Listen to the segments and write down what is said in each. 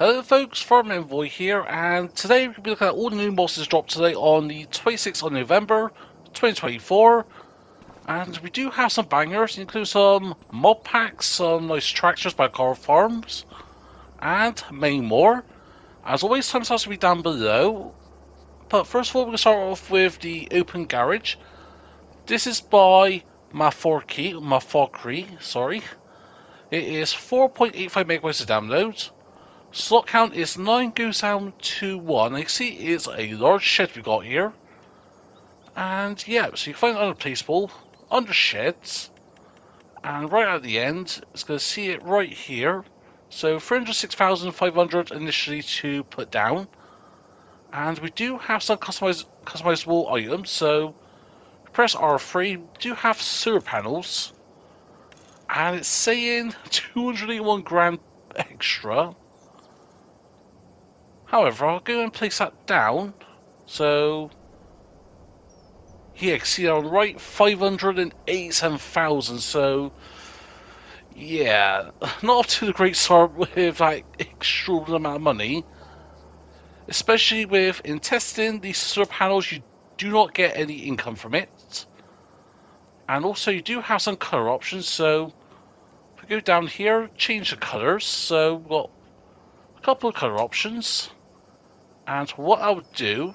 Hello folks, Farm Envoy here, and today we'll be looking at all the new bosses dropped today on the 26th of November 2024. And we do have some bangers, include some mod packs, some nice tractors by Car Farms, and many more. As always, timestamps will be down below. But first of all, we're going to start off with the Open Garage. This is by Maforki, Mafokri, sorry. It is 4.85 megabytes of download. Slot count is 9 goes down to 1. I see it's a large shed we got here. And yeah, so you find it unreplaceable under sheds. And right at the end, it's going to see it right here. So 306,500 initially to put down. And we do have some customize, customizable items. So press R3, we do have sewer panels. And it's saying 281 grand extra. However, I'll go and place that down. So, yeah, see the right, 587,000. So, yeah, not to the great start with like extraordinary amount of money. Especially with in testing these solar panels, you do not get any income from it. And also, you do have some color options. So, if we go down here, change the colors. So, we've got a couple of color options. And what I'll do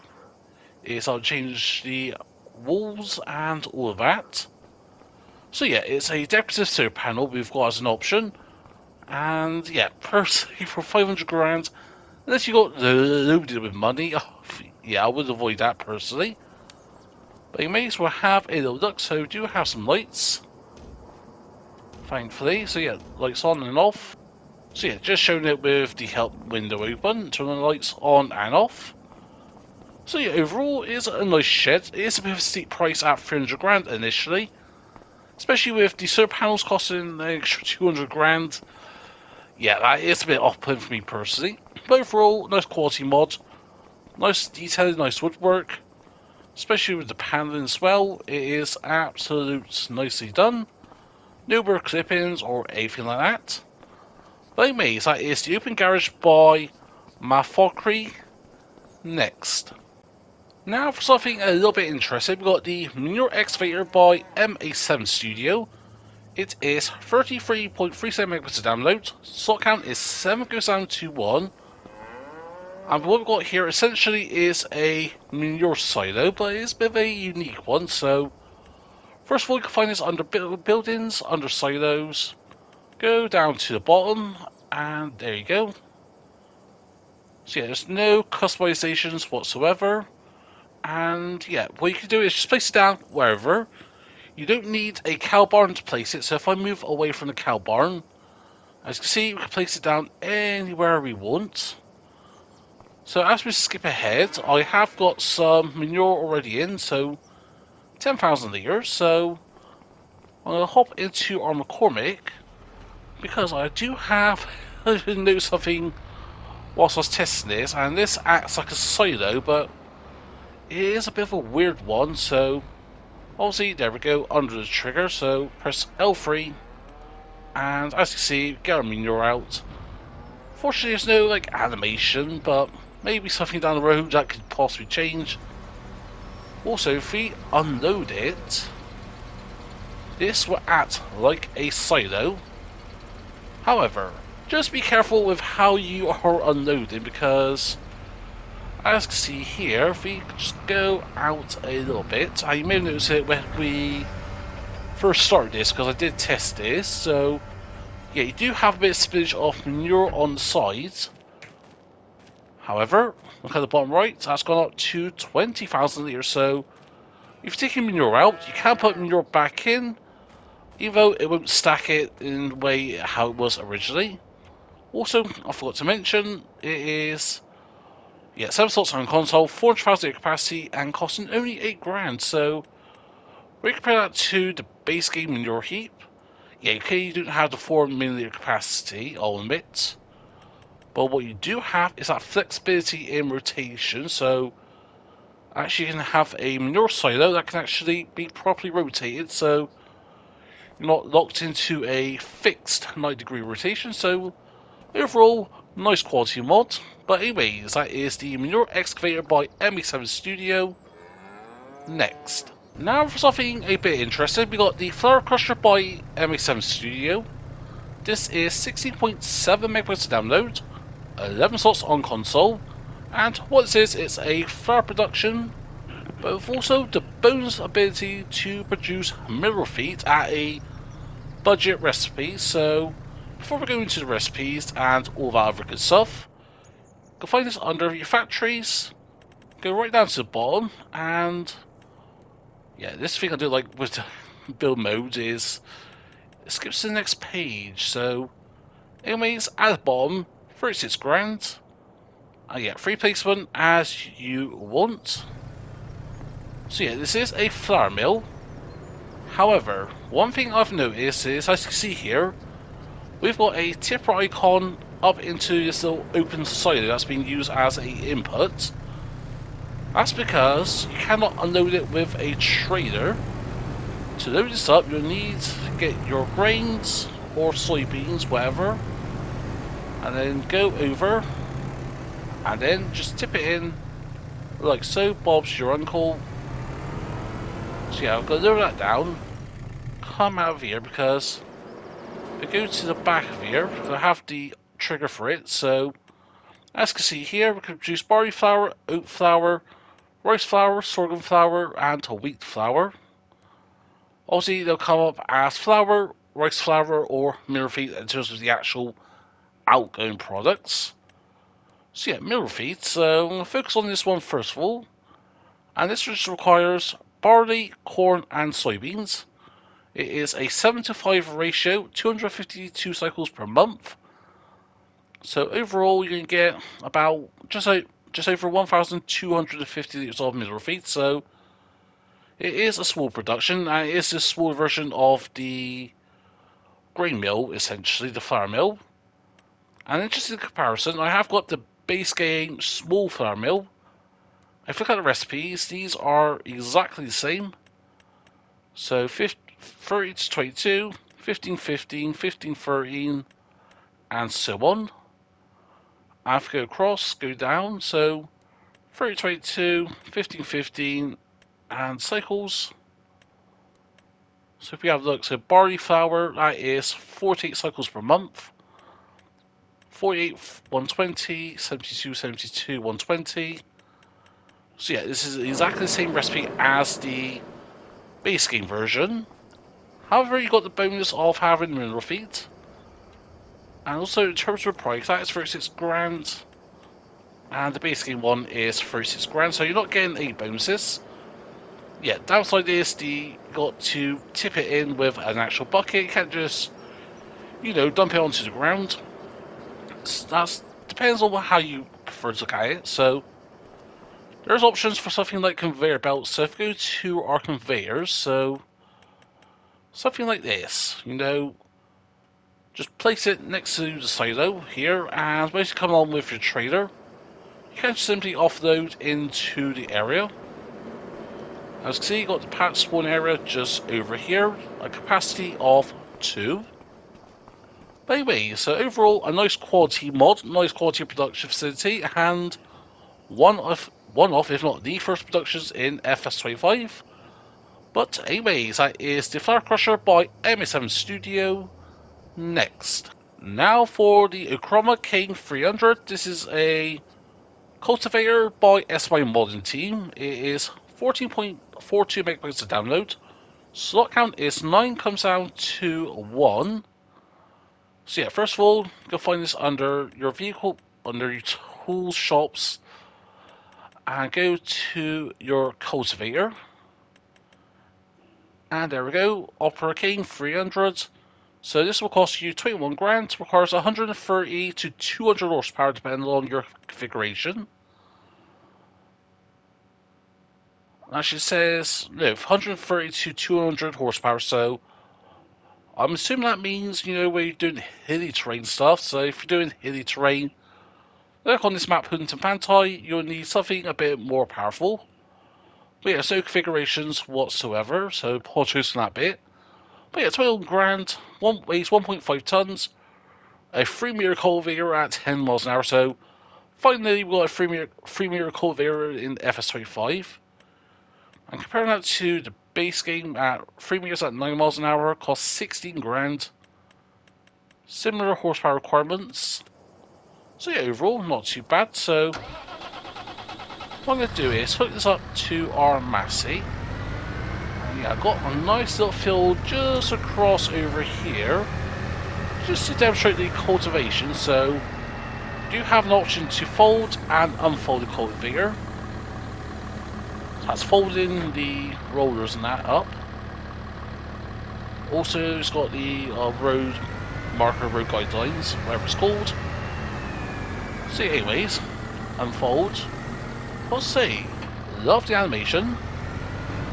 is I'll change the walls and all of that. So yeah, it's a decorative panel we've got as an option. And yeah, personally for 500 grand, unless you got nobody with money, yeah, I would avoid that personally. But you may as well have a little duck, so do have some lights. Thankfully, so yeah, lights on and off. So yeah, just showing it with the help window open, turning the lights on and off. So yeah, overall, it is a nice shed. It is a bit of a steep price at 300 grand initially. Especially with the solar panels costing an extra 200 grand. Yeah, that is a bit off-putting for me personally. But overall, nice quality mod. Nice detail, nice woodwork. Especially with the paneling as well. It is absolute nicely done. No more clippings or anything like that. Like me, that is the Open Garage by Mafokri. Next. Now for something a little bit interesting, we've got the Manure Evacuator by MA7 Studio. It is 33.37 megabytes of download. Slot count is 7 goes down to 1. And what we've got here essentially is a manure silo, but it's a bit of a unique one. So, first of all, you can find this under buildings, under silos, Go down to the bottom, and there you go. So yeah, there's no customizations whatsoever. And yeah, what you can do is just place it down wherever. You don't need a cow barn to place it, so if I move away from the cow barn, as you can see, we can place it down anywhere we want. So as we skip ahead, I have got some manure already in, so 10,000 litres, so I'm going to hop into our McCormick, because I do have know something whilst I was testing this, and this acts like a silo, but it is a bit of a weird one, so obviously there we go, under the trigger, so press L3, and as you see, our manure out. Fortunately there's no like animation, but maybe something down the road that could possibly change. Also, if we unload it, this will act like a silo, However, just be careful with how you are unloading because as you see here, if we just go out a little bit, I may notice it when we first started this because I did test this, so yeah, you do have a bit of spillage of manure on the sides. However, look at the bottom right, that's gone up to 20,000 litres, so if you're taking manure out, you can put manure back in, even though it won't stack it in the way how it was originally. Also, I forgot to mention, it is yeah, 7 slots on console, 400,000 capacity, and costing only 8 grand, so we compare that to the base game in your heap. Yeah, okay, you don't have the 4 million capacity, I'll admit. But what you do have is that flexibility in rotation, so actually you can have a manure silo that can actually be properly rotated, so not locked into a fixed 90 degree rotation, so overall, nice quality mod. But anyways, that is the Manure Evacuator by ME7 Studio. Next. Now for something a bit interesting, we got the Flour Crusher by ME7 Studio. This is 16.7 megabytes to download, 11 slots on console, and what this is, it's a flour production, but also the bonus ability to produce mineral feet at a budget recipe. So before we go into the recipes and all that other good stuff, go find this under your factories, go right down to the bottom, and yeah, this thing I do like with build mode is it skips to the next page. So, anyways, at the bottom, 36 grand. I get free placement as you want. So yeah, this is a flour mill. However, one thing I've noticed is, as you see here, we've got a tipper icon up into this little open silo that's being used as a input. That's because you cannot unload it with a trader. To load this up, you'll need to get your grains or soybeans, whatever, and then go over, and then just tip it in, like so. Bob's your uncle. Yeah, I'm gonna lower that down, come out of here because we go to the back of here. I have the trigger for it. So as you can see here, we can produce barley flour, oat flour, rice flour, sorghum flour, and wheat flour. Obviously, they'll come up as flour, rice flour, or mineral feed in terms of the actual outgoing products. So yeah, mineral feed. So I'm going to focus on this one first of all. And this just requires barley, corn, and soybeans. It is a 7 to 5 ratio, 252 cycles per month. So overall, you can get about just, just over 1,250 litres of mineral feed. So it is a small production, and it is a small version of the grain mill, essentially, the flour mill. And interesting comparison, I have got the base game small flour mill. If you look at the recipes, these are exactly the same. So 50, 30 to 22, 15, 15, 15, 13, and so on. I have to go across, go down, so 30, 22, 15, 15, and cycles. So if we have a look, so barley flour, that is 48 cycles per month. 48, 120, 72, 72, 120. So yeah, this is exactly the same recipe as the base game version. However, you got the bonus of having mineral feed. And also in terms of price, that is 36 grand. And the base game one is 36 grand, so you're not getting any bonuses yeah, downside is the got to tip it in with an actual bucket. You can't just, you know, dump it onto the ground. That depends on how you prefer to look at it. So there's options for something like conveyor belts. So if we go to our conveyors, so something like this, you know, just place it next to the silo here, and basically come along with your trailer, You can simply offload into the area. As you can see, you've got the patch spawn area just over here, a capacity of 2. But anyway, so overall, a nice quality mod, nice quality production facility, and one of one of, if not the first productions in FS25. But anyways, that is the Flour Crusher by ME7 Studio. Next. Now for the Ocrama King 300. This is a cultivator by SY Modern Team. It is 14.42 megabytes to download. Slot count is 9, comes down to 1. So yeah, first of all, you'll find this under your vehicle, under your tools, shops, and go to your cultivator. And there we go, Ocrama King 300. So this will cost you 21 grand, requires 130 to 200 horsepower depending on your configuration. Actually, says no, 130 to 200 horsepower. So I'm assuming that means you know where you're doing hilly terrain stuff. So if you're doing hilly terrain, look on this map, Hutan Pantai, you'll need something a bit more powerful. But yeah, no configurations whatsoever. So apologies on that bit. But yeah, 12 grand, one weighs 1.5 tons, a 3 meter cultivator at 10 miles an hour. So finally, we got a 3 meter, 3 meter cultivator in FS25. And comparing that to the base game at 3 meters at 9 miles an hour, costs 16 grand. Similar horsepower requirements. So yeah, overall, not too bad. So what I'm going to do is hook this up to our Massey. Yeah, I've got a nice little field just across over here. Just to demonstrate the cultivation, so you have an option to fold and unfold the cultivator. That's folding the rollers and that up. Also, it's got the uh, road marker, road guidelines, whatever it's called. So, anyways, unfold. I'll say, love the animation.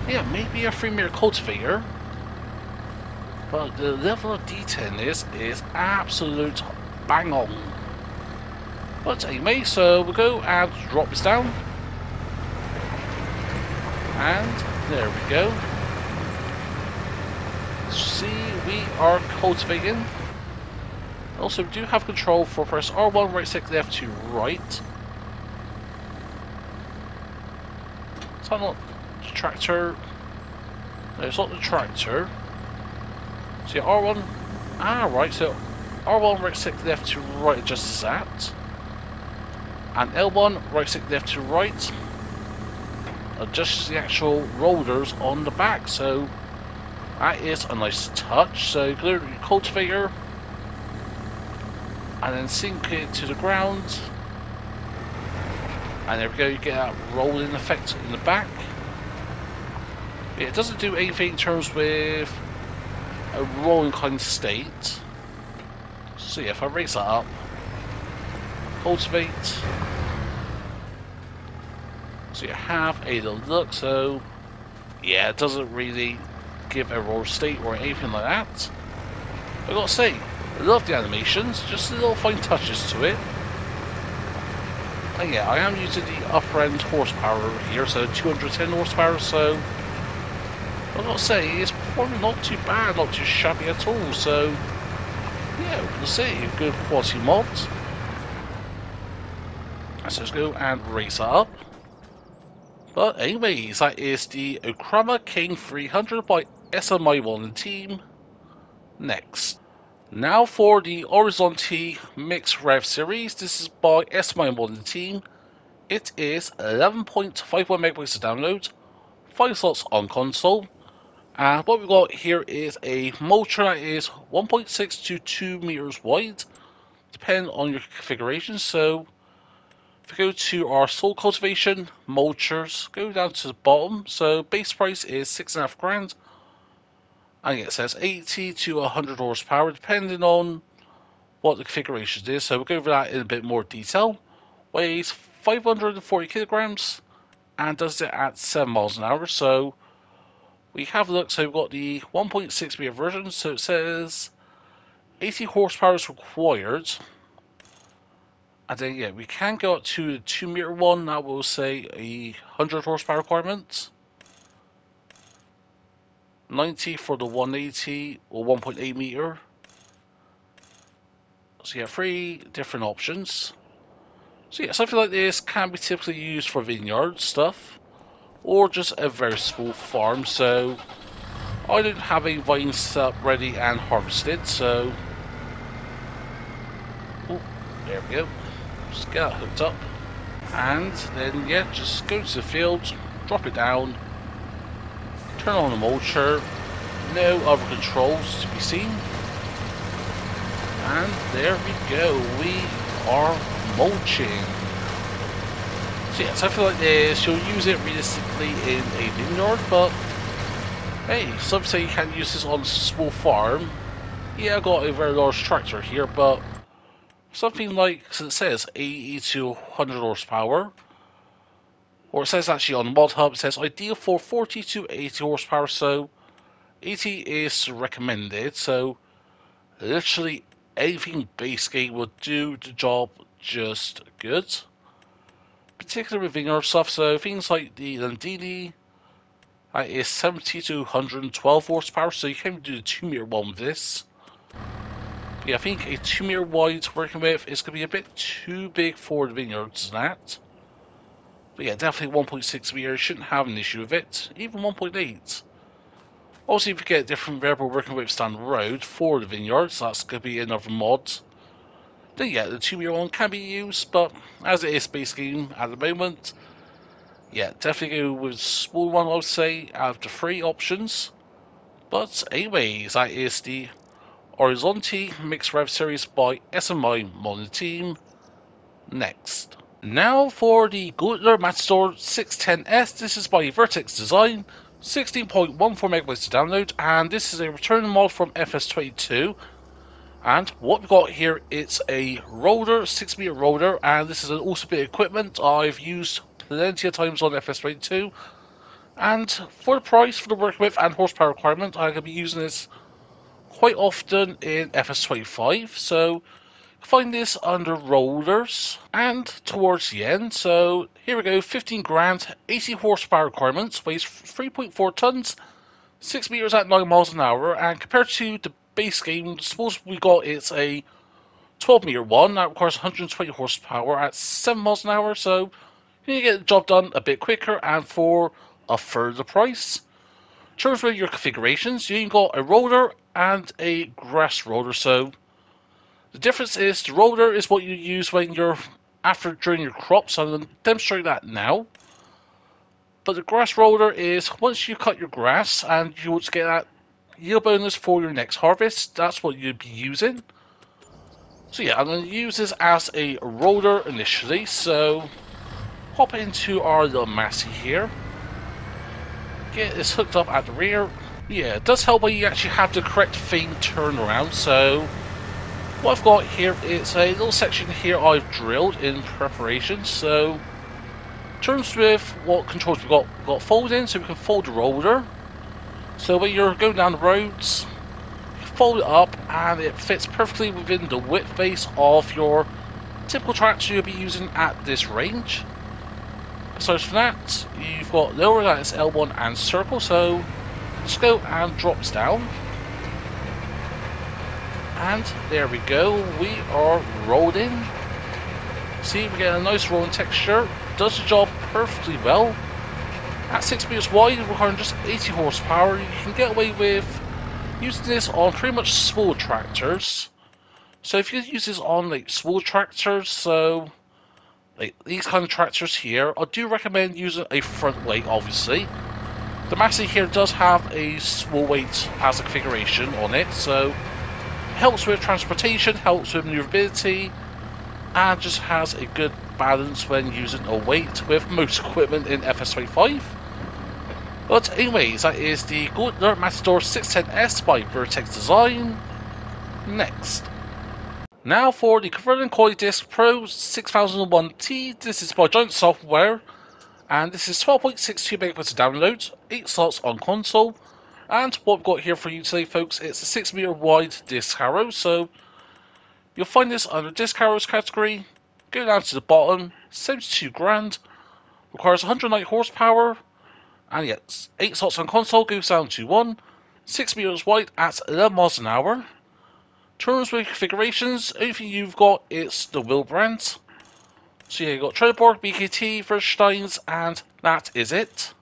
Yeah, maybe a 3 meter cultivator. But the level of detail in this is absolute bang on. But anyway, so we'll go and drop this down. And there we go. See, we are cultivating. Also, we do have control for press R1, right stick left to right. Is that not the tractor? No, it's not the tractor. So yeah, R1, ah right, so R1 right stick left to right adjusts that. And L1 right stick left to right adjusts the actual rollers on the back. So that is a nice touch. So cultivator and then sink it to the ground. And there we go, you get that rolling effect in the back. It doesn't do anything in terms with a rolling kind of state. So yeah, if I raise that up, cultivate. So you have a little look, so yeah, it doesn't really give a roll state or anything like that. I gotta say, I love the animations, just the little fine touches to it. And yeah, I am using the upper end horsepower here, so 210 horsepower, so I gotta say, it's probably not too bad, not too shabby at all, so yeah, we'll see, good quality mods. So let's go and race up. But anyways, that is the Ocrama King 300 by SMI1 team. Next. Now for the Horizonte Mixed Rev Series. This is by SMI1 team. It is 11.51 megabytes to download, 5 slots on console. And what we've got here is a motor that is 1.6 to 2 meters wide, depending on your configuration. So if we go to our soil cultivation, mulchers, go down to the bottom. So base price is six and a half grand. And it says 80 to 100 horsepower, depending on what the configuration is. So we'll go over that in a bit more detail. Weighs 540 kilograms and does it at 7 miles an hour. So we have a look. So we've got the 1.6 meter version. So it says 80 horsepower is required. And then, yeah, we can go up to the 2 meter one. That will say a 100 horsepower requirement. 90 for the 180 or 1.8 meter. So you have three different options. So yeah, something like this can be typically used for vineyard stuff or just a very small farm. So I don't have a vine set up ready and harvested, so oh, there we go. Just get that hooked up. And then, yeah, just go to the field, drop it down, turn on the mulcher, no other controls to be seen. And there we go, we are mulching. So yeah, something like this, you'll use it realistically in a vineyard, but hey, some say you can't use this on a small farm. Yeah, I got a very large tractor here, but something like since it says 80 to 100 horsepower or it says actually on mod hub it says ideal for 40 to 80 horsepower so 80 is recommended. So literally anything game will do the job just good. Particularly with vineyard stuff so things like the Landini that is 70 to 112 horsepower so you can do the 2 meter one with this. Yeah, I think a 2 meter wide working with is going to be a bit too big for the vineyards that. But yeah, definitely 1.6 meters shouldn't have an issue with it. Even 1.8. Also, if you get different variable working widths down the road for the vineyards, that's going to be another mod. Then yeah, the 2 meter one can be used, but as it is base game at the moment, yeah, definitely go with small one I would say out of the three options. But anyways, that is the Orizzonti MixRev Series by SMI Modern Team. Next. Now for the Güttler Matador 610S, this is by Vertex Design, 16.14 megabytes to download, and this is a return mod from FS22. And what we've got here, it's a roller, 6 meter roller, and this is an also bit of equipment I've used plenty of times on FS22. And for the price, for the work width and horsepower requirement, I'm going to be using this quite often in FS25. So find this under rollers and towards the end. So here we go, 15 grand, 80 horsepower requirements, weighs 3.4 tons, 6 meters at 9 miles an hour, and compared to the base game, suppose we got it's a 12 meter one that requires 120 horsepower at 7 miles an hour, so you get the job done a bit quicker and for a the price. In terms of your configurations, you got a roller and a grass roller, so the difference is the roller is what you use when you're after during your crops. So I'm demonstrate that now. But the grass roller is once you cut your grass and you want to get that yield bonus for your next harvest, that's what you'd be using. So yeah, I'm going to use this as a roller initially. So hop into our little Massey here. Get this hooked up at the rear. Yeah, it does help when you actually have the correct thing turnaround. So what I've got here is a little section here I've drilled in preparation. So, terms with what controls we've got, we've got folding, so we can fold the roller. So when you're going down the roads, you fold it up and it fits perfectly within the width base of your typical tractor you'll be using at this range. So for that, you've got lower, that is L1 and circle, so just go and drops down. And there we go, we are rolling. See, we get a nice rolling texture. Does the job perfectly well. At 6 meters wide, requiring just 80 horsepower, you can get away with using this on pretty much small tractors. So if you use this on like small tractors, so like these kind of tractors here, I do recommend using a front weight, obviously. The Massey here does have a small weight as a configuration on it, so helps with transportation, helps with maneuverability, and just has a good balance when using a weight with most equipment in FS25. But anyways, that is the Güttler Matador 610S by Vertex Design. Next. Now for the Kverneland Qualidisc Pro 6001T, this is by Giant Software, and this is 12.62 megabytes to download, 8 slots on console, and what we've got here for you today, folks, it's a 6 meter wide disc harrow. So you'll find this under disc harrows category. Go down to the bottom, 72 grand, requires 190 horsepower, and yes, 8 slots on console goes down to 1, 6 meters wide at 11 miles an hour. Terms with configurations, only you've got is the wheel brand. So yeah, you've got Trelleborg, BKT, Vredesteins, and that is it.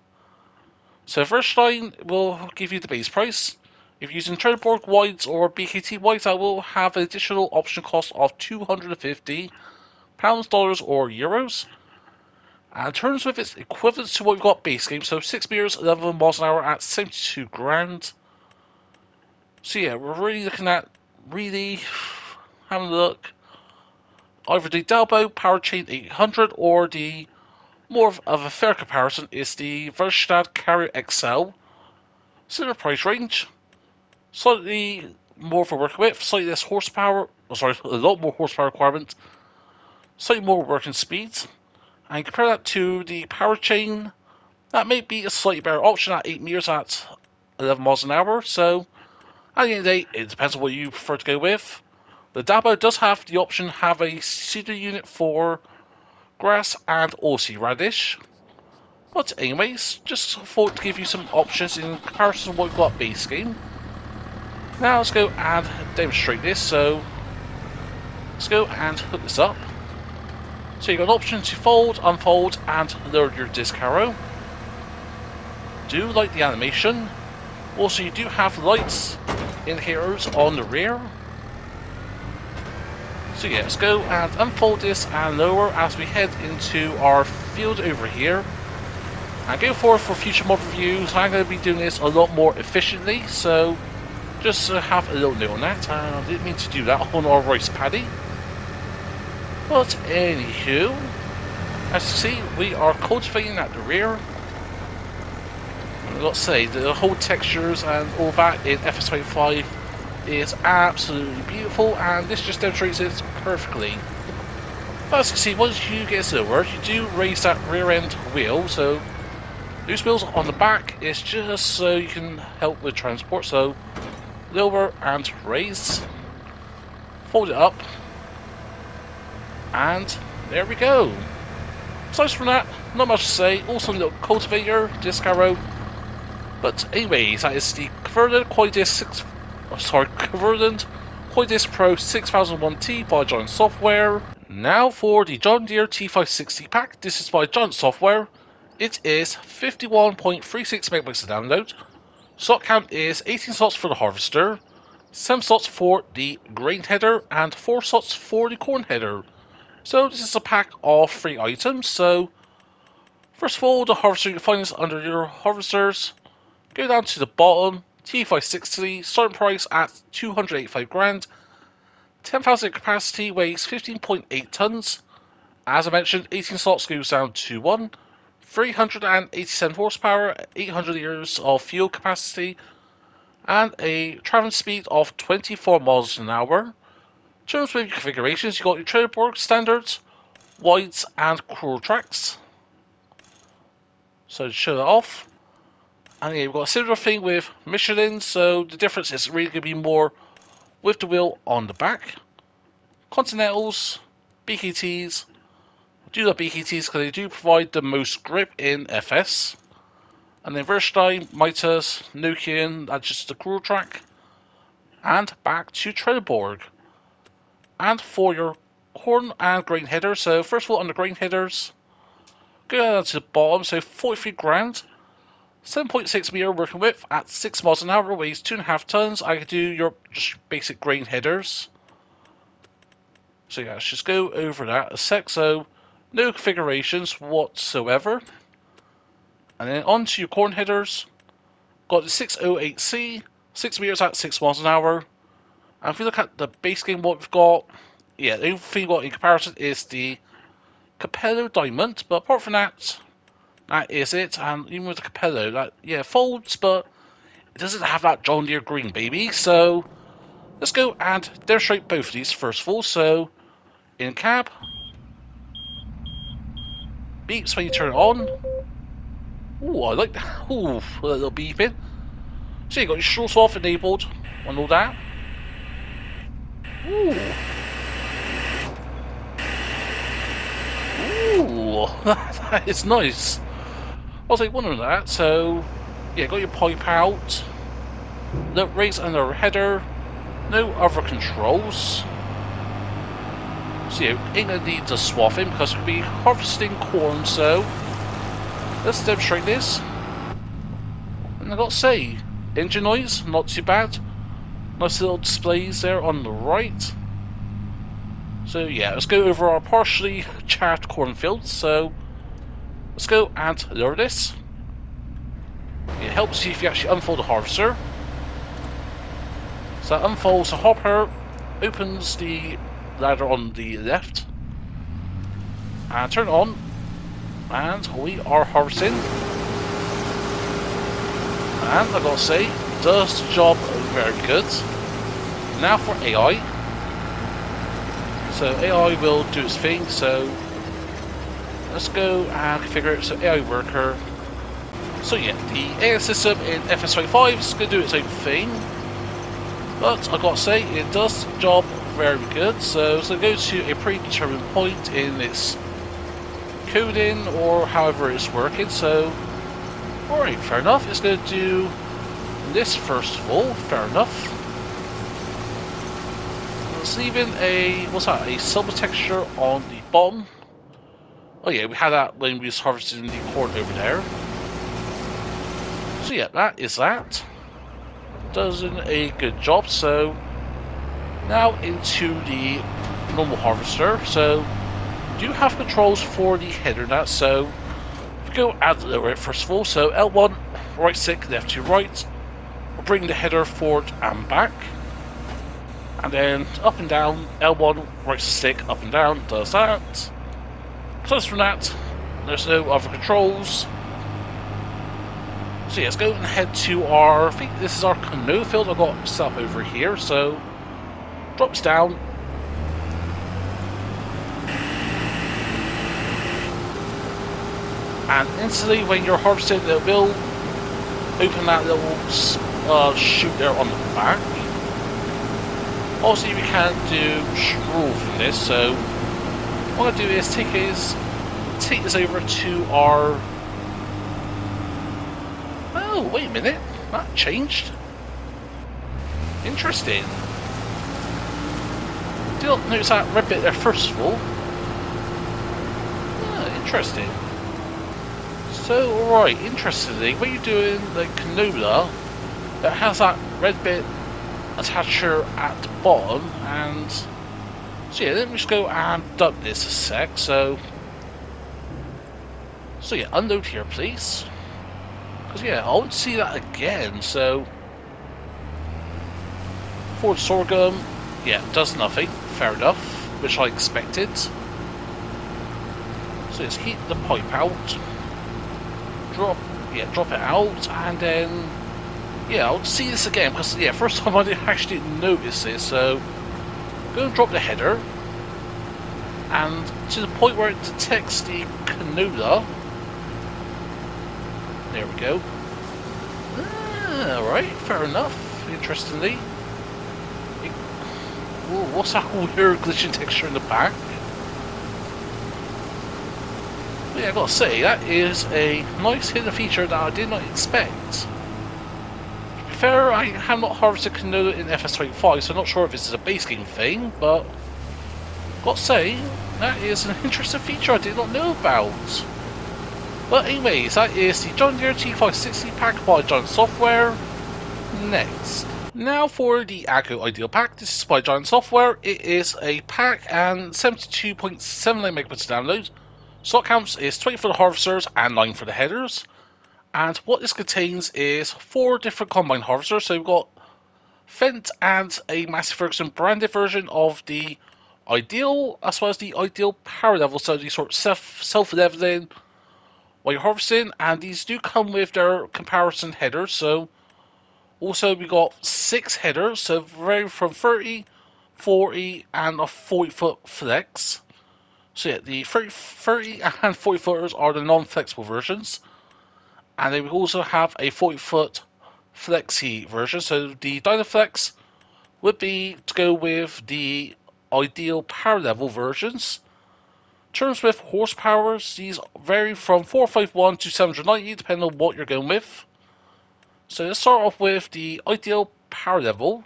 So first line will give you the base price. If using Trelleborg wides or BKT wides, I will have an additional option cost of 250 pounds, dollars, or euros. And in terms of its equivalent to what we've got base game, so 6 meters, 11 miles an hour at 72 grand. So yeah, we're really looking at really having a look. Either the Dalbo Power Chain 800 or the more of a fair comparison is the Väderstad Carrier XL. Similar price range. Slightly more for work with, slightly less horsepower, oh, sorry, a lot more horsepower requirement, slightly more working speed. And compare that to the power chain, that may be a slightly better option at 8 meters at 11 miles an hour. So, at the end of the day, it depends on what you prefer to go with. The Dalbo does have the option have a seeder unit for grass and oilseed radish. But anyways, just thought to give you some options in comparison to what we've got base game. Now let's go and demonstrate this. So let's go and hook this up. So you've got an option to fold, unfold, and lower your disc harrow. Do like the animation. Also, you do have lights indicators on the rear. So yeah, let's go and unfold this and lower as we head into our field over here. And going forward for future mod reviews, I'm going to be doing this a lot more efficiently, so just uh, have a little note on that. Uh, I didn't mean to do that on our rice paddy. But anywho, as you see, we are cultivating at the rear. To say, the whole textures and all that in FS25 is absolutely beautiful, and this just demonstrates perfectly. But as you can see, once you get lower, you do raise that rear end wheel, so loose wheels on the back is just so you can help with transport, so lower and raise, fold it up, and there we go. Aside from that, not much to say, also little cultivator, disc harrow, but anyways, that is the Kverneland Qualidisc 6, oh, sorry, Kverneland Qualidisc Pro 6001T by Giant Software. Now for the John Deere T560 pack, this is by Giant Software. It is 51.36 megabytes to download. Slot count is 18 slots for the harvester, 7 slots for the grain header, and 4 slots for the corn header. So this is a pack of 3 items, so first of all the harvester you find this under your harvesters. Go down to the bottom, T560, starting price at 285 grand. 10,000 capacity, weighs 15.8 tons. As I mentioned, 18 slots goes down to 1. 387 horsepower, 800 liters of fuel capacity, and a traveling speed of 24 miles an hour. In terms of configurations, you've got your Trelleborg standards, wides, and crawler tracks. So to show that off, and yeah, we've got a similar thing with Michelin, so the difference is really going to be more with the wheel on the back. Continentals, BKTs, do the BKTs because they do provide the most grip in FS. And then Vredestein, Mitas, Nokian, that's just the crawler track. And back to Trelleborg. And for your corn and grain headers, so first of all on the grain headers, go down to the bottom, so 43 grand. 7.6 meter working width at 6 miles an hour, weighs 2.5 tons. I could do your basic grain headers. So yeah, let's just go over that a sec. So no configurations whatsoever. And then onto your corn headers. Got the 608C, 6 meters at 6 miles an hour. And if you look at the base game, what we've got, yeah, the only thing we've got in comparison is the Capello Diamond. But apart from that, that is it. And even with the Capello, that yeah, folds, but it doesn't have that John Deere green, baby. So let's go and demonstrate both of these first of all. So in cab, beeps when you turn it on. Ooh, I like that. Ooh, a little beeping. So you got your straw off enabled and all that. Ooh. Ooh, that is nice. I was like wondering that. So, yeah, got your pipe out. The raise under header. No other controls. So you ain't gonna need to swap him because we'll be harvesting corn, so let's demonstrate this. And I gotta say, engine noise, not too bad. Nice little displays there on the right. So yeah, let's go over our partially charred cornfields. So let's go and lower this. It helps you if you actually unfold the harvester. So that unfolds the hopper, opens the ladder on the left. And turn on. And we are harvesting. And I've gotta say, does the job very good. Now for AI. So AI will do its thing, so let's go and configure it. So AI worker. So yeah, the AI system in FS25 is going to do its own thing. But I gotta say, it does the job very good. So, so go to a predetermined point in its coding or however it's working. So, alright, fair enough. It's going to do this first of all, fair enough. it's leaving a what's that? A silver texture on the bottom. Oh yeah, we had that when we was harvesting the corn over there. So yeah, that is that. Does a good job. So now into the normal harvester. So do you have controls for the header now. So we go the right first of all. So L1 right stick, left to right. We'll bring the header forward and back. And then up and down, L1 right stick, up and down, does that. Close from that, there's no other controls. So let's go and head to our, I think this is our canoe field I've got set up over here, so drops down. And instantly when you're harvesting, it will open that little uh, chute there on the back. Also, you can do straw from this, so what to do is take his, take this over to our... Oh, wait a minute, that changed. Interesting. Did notice that red bit there first of all. Ah, interesting. So, right, interestingly, when you're doing the canola, that has that red bit attacher at the bottom, and so yeah, let me just go and dump this a sec. So, so yeah, unload here, please. Because yeah, I want to see that again. So, Ford sorghum, yeah, does nothing. Fair enough, which I expected. So let's heat the pipe out. Drop, yeah, drop it out, and then yeah, I'll see this again because yeah, first time I didn't actually notice this. So go and drop the header, and to the point where it detects the canola. There we go. Ah, Alright, fair enough. Interestingly. Ooh, what's that weird glitching texture in the back? But yeah, I gotta say, that is a nice hidden feature that I did not expect fair, I have not harvested canola in FS25, so I'm not sure if this is a base game thing, but got to say, that is an interesting feature I did not know about. But anyways, that is the John Deere T560 pack by Giant Software. Next. Now for the Agco Ideal Pack, this is by Giant Software. It is a pack and 72.79 megabytes download. Slot counts is 20 for the harvesters and 9 for the headers. And what this contains is four different combine harvesters. So we've got Fendt and a Massey Ferguson branded version of the Ideal, as well as the Ideal power level. So these sort of self self leveling while you're harvesting, and these do come with their comparison headers. So also we got six headers, so vary from 30, 40, and a 40 foot flex. So yeah, the 30, 30 and 40 footers are the non-flexible versions and they also have a 40 foot flexi version. So the Dynaflex would be to go with the ideal power level versions. terms with horsepower, these vary from 451 to 790 depending on what you're going with. So let's start off with the ideal power level.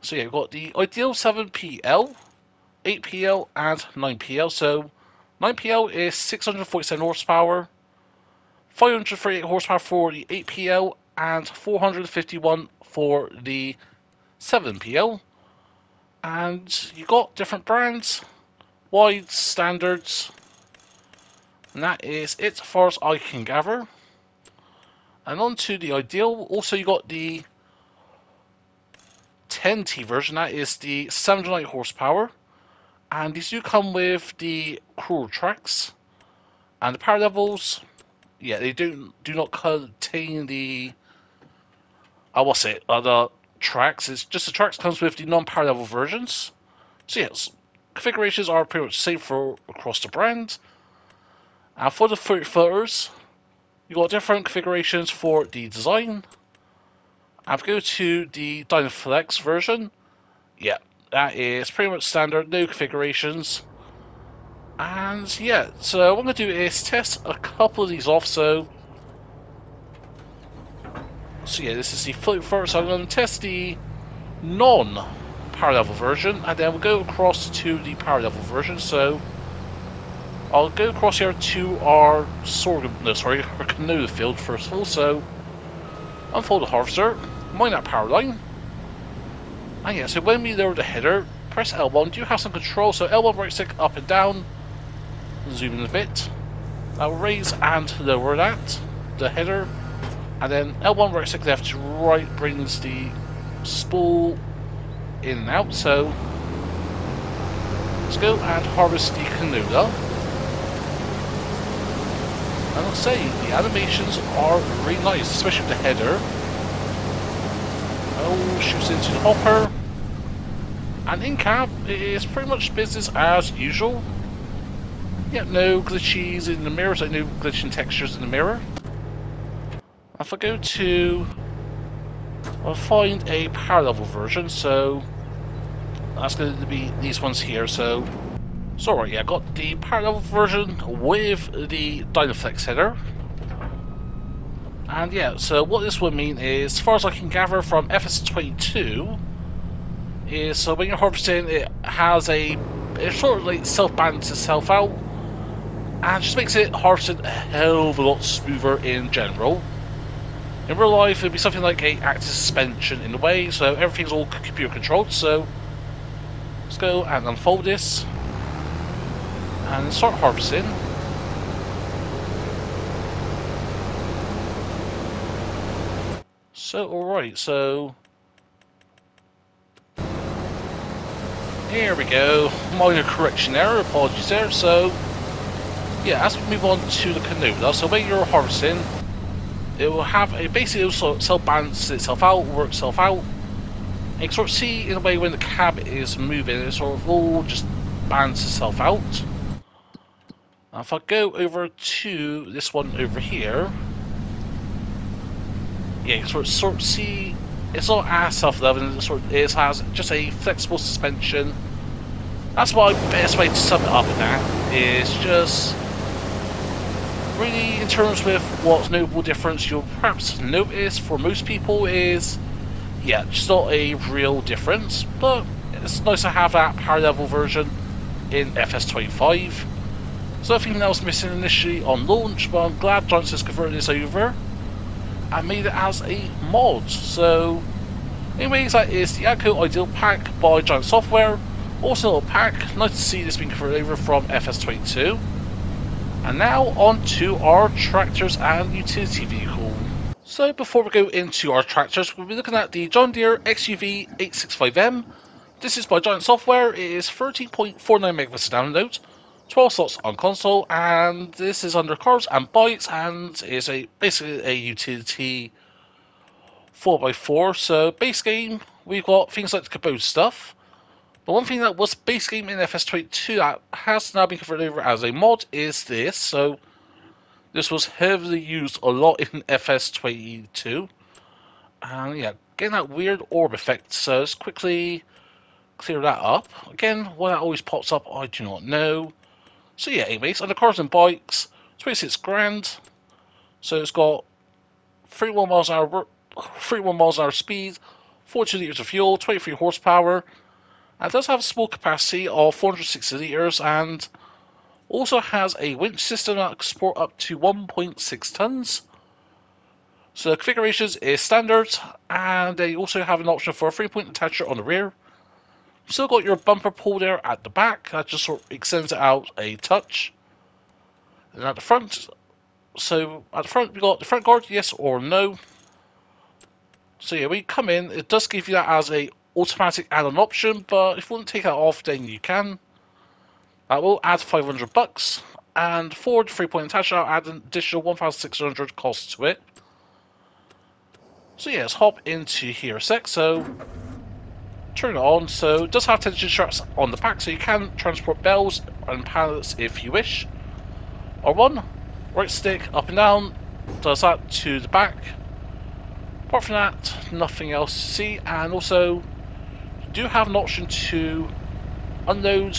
So yeah, we've got the ideal 7PL, 8PL, and 9PL. So 9PL is 647 horsepower, 538 horsepower for the 8PL and 451 for the 7PL. And you got different brands, wide standards, and that is it as far as I can gather. And on to the ideal, also you got the 10T version, that is the 79 horsepower. And these do come with the crawler tracks. And the power levels yeah, they do do not contain the. I will say other tracks. It's just the tracks comes with the non-power level versions. So yes, configurations are pretty much same for across the brand. And for the foot footers, you got different configurations for the design. We go to the Dynaflex version, yeah, that is pretty much standard, no configurations. And yeah, so what I'm going to do is test a couple of these off. So, so yeah, this is the flip first. So I'm going to test the non power level version, and then we'll go across to the power level version. So I'll go across here to our sorghum, no, sorry, our canola field first of all. So unfold the harvester, mine that power line, and yeah. So when we lower the header, press L1. Do you have some control? So L1 right stick up and down. Zoom in a bit. I'll raise and lower that, the header, and then L1 right stick left to right brings the spool in and out. So let's go and harvest the canola. And I'll say the animations are really nice, especially the header. Oh, shoots into the hopper. And in cab, it is pretty much business as usual. Yeah, no glitches in the mirrors, like no glitching textures in the mirror. If I go to... I'll find a ParaLevel version, so... That's going to be these ones here, so... Sorry, I got the ParaLevel version with the Dynaflex header. And yeah, so what this would mean is, as far as I can gather from FS22, is so when you're harvesting, it has a it sort of like self balances itself out, and just makes it harvesting a hell of a lot smoother in general. In real life, it'd be something like a active suspension in a way, so everything's all computer controlled. So let's go and unfold this and start harvesting. So alright, so Here we go. Minor correction error, apologies there. So, yeah, as we move on to the canola, so when you're harvesting, it will have a basically also self balance itself out, work itself out. And you can sort of see in a way when the cab is moving, it sort of all just balances itself out. Now if I go over to this one over here, yeah, you can sort of, sort of see it's not as self-leveling, it sort of it has just a flexible suspension. That's my best way to sum it up in that, is just really in terms with what's notable difference you'll perhaps notice for most people is yeah, just not a real difference, but it's nice to have that ParaLevel version in FS25. So that was missing initially on launch, but I'm glad Giants has converted this over. I made it as a mod. So, anyways, that is the AGCO Ideal Pack by Giant Software. Also a pack. Nice to see this being converted over from FS22. And now on to our tractors and utility vehicle. So before we go into our tractors, we'll be looking at the John Deere XUV 865M. This is by Giant Software. It is 13.49 megabytes megabits download. 12 slots on console, and this is under cars and bikes, and is a basically a utility 4x4. So base game, we've got things like the Caboose stuff. But one thing that was base game in FS22 that has now been converted over as a mod is this. So this was heavily used a lot in FS22. And yeah, getting that weird orb effect. So let's quickly clear that up. Again, why that always pops up, I do not know. So yeah, anyways, on the cars and bikes, 26 grand. So it's got 31 miles an hour, 31 miles an hour speed, 42 liters of fuel, 23 horsepower, and does have a small capacity of 460 liters, and also has a winch system that can support up to 1.6 tons. So the configurations is standard, and they also have an option for a three-point attacher on the rear. Still got your bumper pull there at the back. That just sort of extends it out a touch. And at the front, so at the front we got the front guard, yes or no. So yeah, when you come in, it does give you that as a automatic add-on option, but if you want to take that off, then you can. That will add 500 bucks, and for the three-point attachment, I'll add an additional 1,600 cost to it. So yeah, let's hop into here a sec. So turn it on. So it does have tension straps on the back, so you can transport bells and pallets if you wish. R1, right stick up and down, does that to the back. Apart from that, nothing else to see, and also do have an option to unload.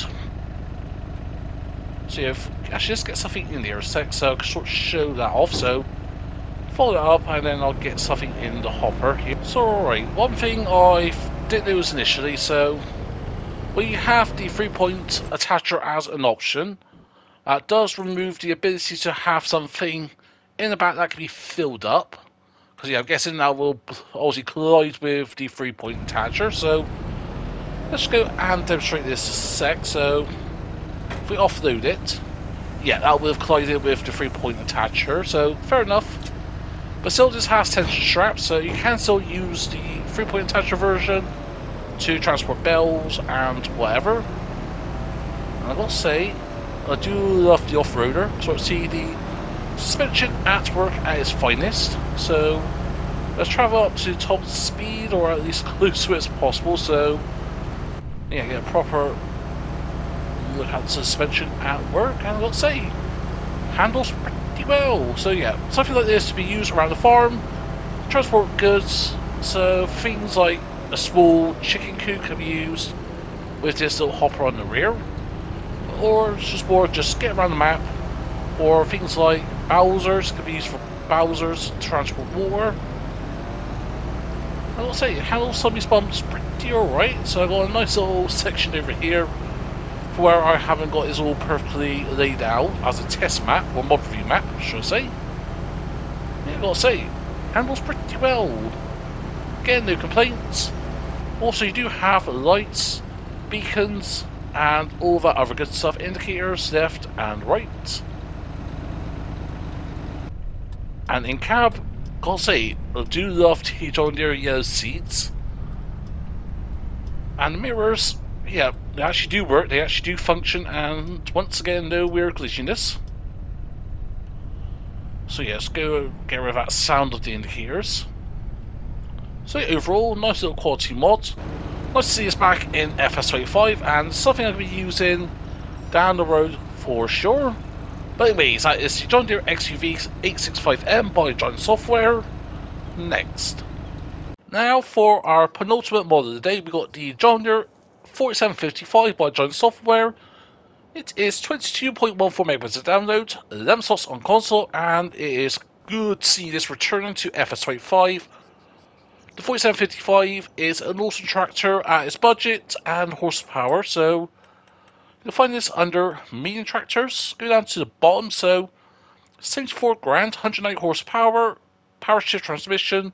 So yeah, actually let's get something in there a sec, so I can sort of show that off. So follow it up, and then I'll get something in the hopper here. So alright, one thing I've didn't notice initially, so we have the three-point attacher as an option. That does remove the ability to have something in the back that can be filled up. Because yeah, I'm guessing that will obviously collide with the three-point attacher, so let's go and demonstrate this sec. So if we offload it, yeah, that will have collided with the three-point attacher, so fair enough. But still just has tension straps, so you can still use the three-point attacher version to transport bells and whatever. And I will say, I do love the off-roader, sort of see the suspension at work at its finest. So let's travel up to top speed, or at least close to it as possible, so yeah, get a proper look at suspension at work, and let's say, handles pretty well. So yeah, something like this to be used around the farm, transport goods, so things like a small chicken coop can be used with this little hopper on the rear, or just more just get around the map, or things like Bowsers can be used for Bowsers transport water. I will say, handles some of these bumps pretty alright, so I've got a nice little section over here where I haven't got this all perfectly laid out as a test map, or mod review map, should I say. Yeah, gotta say, handles pretty well. Again, no complaints. Also, you do have lights, beacons, and all that other good stuff, indicators left and right. And in cab, gotta say, I do love the John Deere yellow seats. And the mirrors, yeah, they actually do work, they actually do function, and once again, no weird glitchiness. So let's go get rid of that sound of the indicators. So yeah, overall, nice little quality mod. Nice to see us back in FS25, and something I'll be using down the road for sure. But anyways, that is the John Deere XUV 865M by John Software. Next. Now for our penultimate model of the day, we got the John Deere 4755 by John Software. It is 22.14 megabytes of download, 11 slots on console, and it is good to see this returning to FS25. The 4755 is an awesome tractor at its budget and horsepower, so you'll find this under medium tractors. Go down to the bottom, so 74 grand, 108 horsepower, power shift transmission,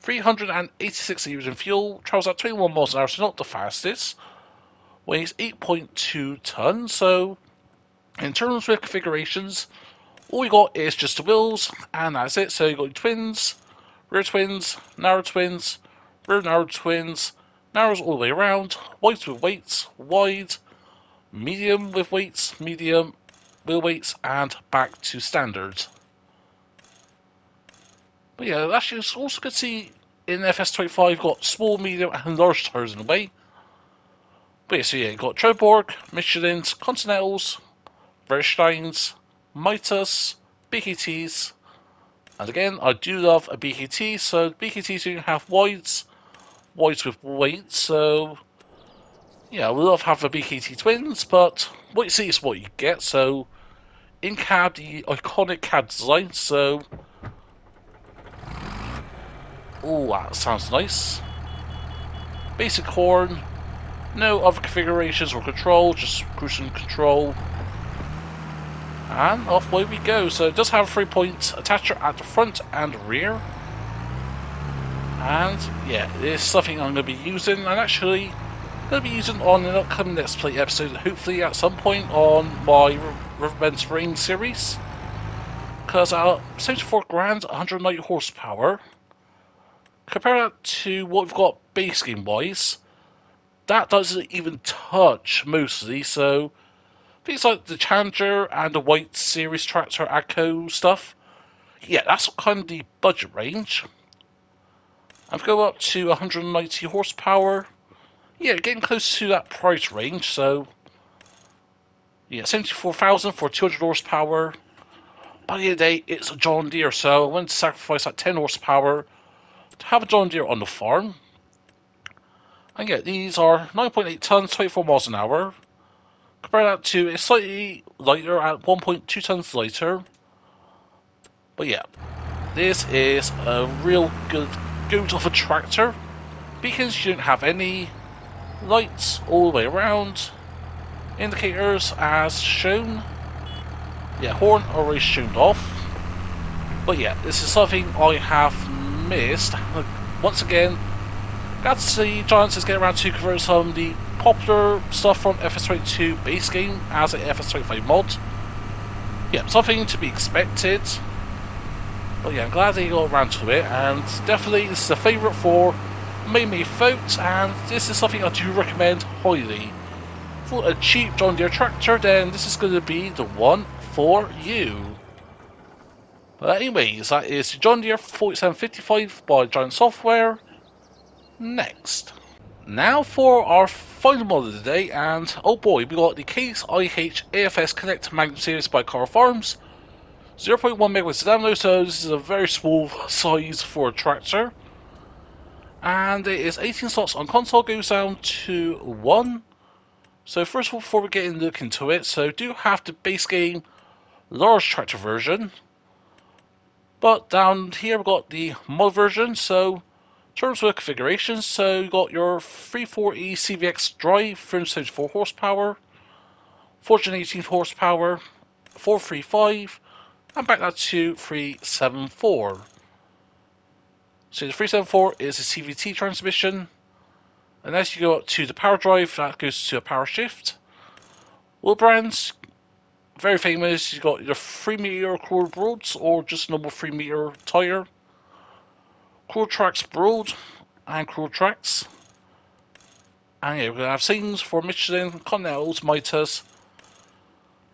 386 liters in fuel, travels at 21 miles an hour, so not the fastest weighs 8.2 tons. So, in terms of configurations, all you got is just the wheels, and that's it. So you got your twins, rear twins, narrow twins, rear narrow twins, narrows all the way around, wide with weights, wide, medium with weights, medium, wheel weights, and back to standard. But yeah, actually, it's also good to see in FS25 got small, medium, and large tires in the way. But yeah, so yeah, you've got Trelleborg, Michelin's, Continentals, Vredesteins, Mitas, BKTs, and again, I do love a BKT, so BKTs you have wides, wides with weights, so yeah, we love having a BKT twins, but what you see is what you get, so in cab, the iconic cab design, so oh, that sounds nice. Basic horn, no other configurations or control, just cruise and control. And off way we go. So it does have a three point attacher at the front and rear. And yeah, it's something I'm going to be using. And actually, going to be using on an upcoming Let's Play episode, hopefully at some point on my Riverbend Spring series. Because at 74 grand, 190 horsepower. Compare that to what we've got base game wise that doesn't even touch mostly, so things like the Challenger and the White Series Tractor AGCO stuff, yeah, that's kind of the budget range. I've go up to 190 horsepower. Yeah, getting close to that price range, so yeah, 74,000 for 200 horsepower. By the end of the day, it's a John Deere, so I went to sacrifice that 10 horsepower have a John Deere on the farm. And yeah, these are 9.8 tons, 24 miles an hour. Compare that to a slightly lighter at 1.2 tons lighter. But yeah, this is a real good good of a tractor. Beacons you don't have any. Lights all the way around. Indicators as shown. Yeah, horn already shown off. But yeah, this is something I have missed. Once again, got to see Giants is getting around to convert some of the popular stuff from FS22 base game as an FS25 mod. Yeah, something to be expected. But yeah, I'm glad they got around to it, and definitely this is a favourite for many folks, and this is something I do recommend highly. For a cheap John Deere tractor, then this is going to be the one for you. But anyways, that is John Deere 4755 by Giant Software. Next. Now for our final model of the day, and oh boy, we got the Case IH AFS Connect Magnum Series by Carl Farms. 0.1 megawatts download, so this is a very small size for a tractor. And it is 18 slots on console, goes down to 1. So first of all, before we get into it, so do have the base game large tractor version. But down here we've got the mod version, so terms of configuration, so you've got your 340 CVX drive, 374 horsepower, 418 horsepower, 435, and back that to 374. So the 374 is a CVT transmission, and as you go up to the power drive, that goes to a power shift. Wheel brands, very famous, you've got your 3 meter core roads or just normal 3 meter tyre. Core tracks broad and core tracks. And yeah, we're going to have scenes for Michelin, Continentals, Mitas,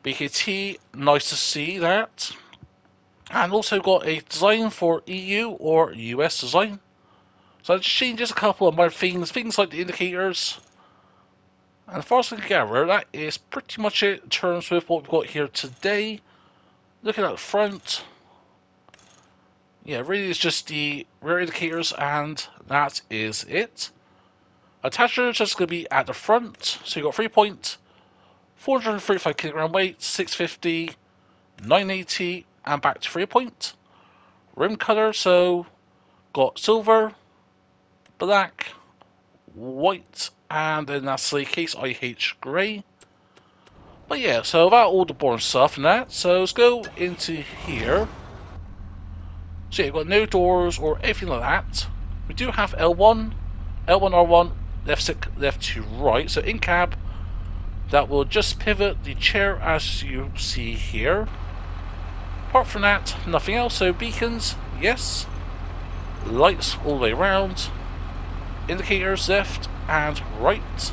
BKT, nice to see that. And also got a design for EU or US design. So it changes a couple of my things, things like the indicators. And can gather, that is pretty much it in terms of what we've got here today. Looking at the front, yeah, really it's just the rear indicators and that is it. Attachments just going to be at the front, so you've got 3 point, 435 kilogram weight, 650, 980, and back to 3 point. Rim color, so got silver, black, white, and then lastly case IH grey. But yeah, so about all the boring stuff and that, so let's go into here. So yeah, you've got no doors or anything like that. We do have L1, L1, R1, left stick, left to right. So in cab, that will just pivot the chair as you see here. Apart from that, nothing else. So beacons, yes. Lights all the way around. Indicators left and right.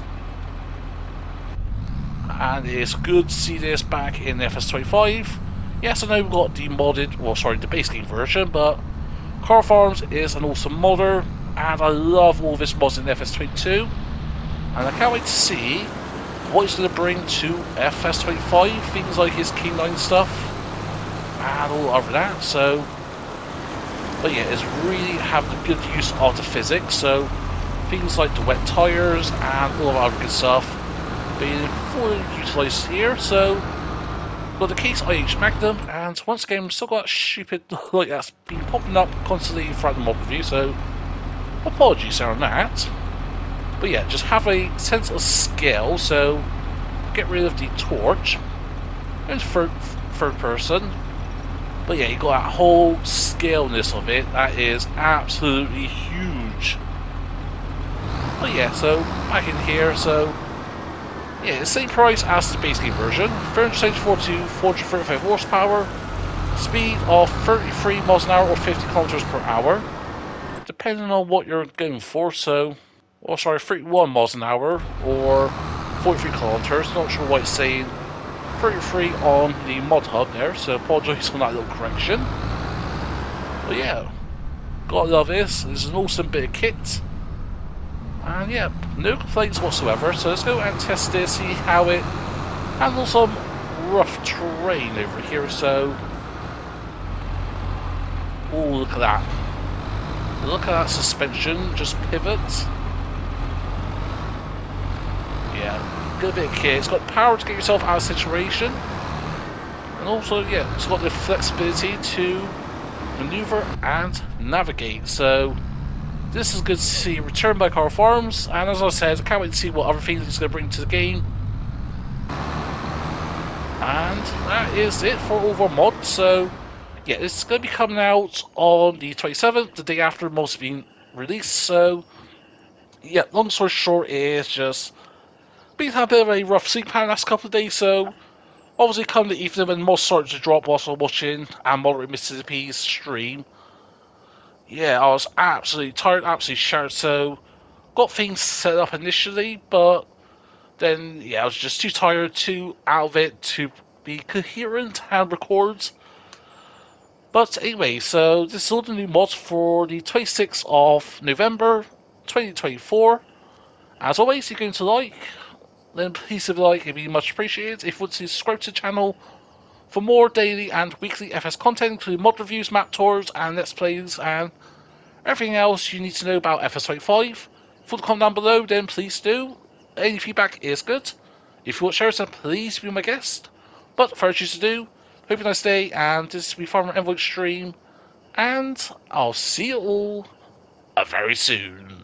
And it's good to see this back in FS25. Yes, I know we've got the modded, well sorry, the base game version, but Car Farms is an awesome modder, and I love all this mods in FS22. And I can't wait to see what he's going to bring to FS25, things like his King 9 stuff, and all of that, so... But yeah, it's really having a good use of the physics, so things like the wet tyres and all of that good stuff being fully utilised here, so got the case IH Magnum, and once again, still got stupid like that's been popping up constantly throughout the mob review, so apologies on that. But yeah, just have a sense of scale, so get rid of the torch. And third, third person. But yeah, you got that whole scaleness of it, that is absolutely huge. But yeah, so back in here, so yeah, same price as the base game version. 374 to 435 horsepower, speed of 33 miles an hour or 50 kilometers per hour, depending on what you're going for. So, oh sorry, 31 miles an hour or 43 kilometers. Not sure why it's saying 33 on the mod hub there, so apologize on that little correction. But yeah, gotta love this. This is an awesome bit of kit. And yeah, no complaints whatsoever. So let's go and test this, see how it handles some rough terrain over here. So, oh look at that! Look at that suspension, just pivots. Yeah, good bit of kit. It's got power to get yourself out of situation, and also yeah, it's got the flexibility to maneuver and navigate. So this is good to see Return by Car Farms, and as I said, I can't wait to see what other things he's going to bring to the game. And that is it for over mod. So, yeah, it's going to be coming out on the 27th, the day after most being released. So, yeah, long story short is just been a bit of a rough sleep pattern last couple of days. So, obviously, come the evening when most started to drop whilst I'm watching and Moderate Mississippi's stream. Yeah, I was absolutely tired, absolutely shattered. So, got things set up initially, but then yeah, I was just too tired, too out of it to be coherent and record. But anyway, so this is all the new mods for the 26th of November 2024. As always, you're going to like, then please leave a like, it'd be much appreciated. If you want to subscribe to the channel for more daily and weekly FS content, including mod reviews, map tours, and let's plays, and everything else you need to know about FS25. If you want to comment down below, then please do any feedback is good. If you want to share it, please be my guest. But without you to do, hope you a nice day, and this is be Farmer EnvoyXtreme, and I'll see you all very soon.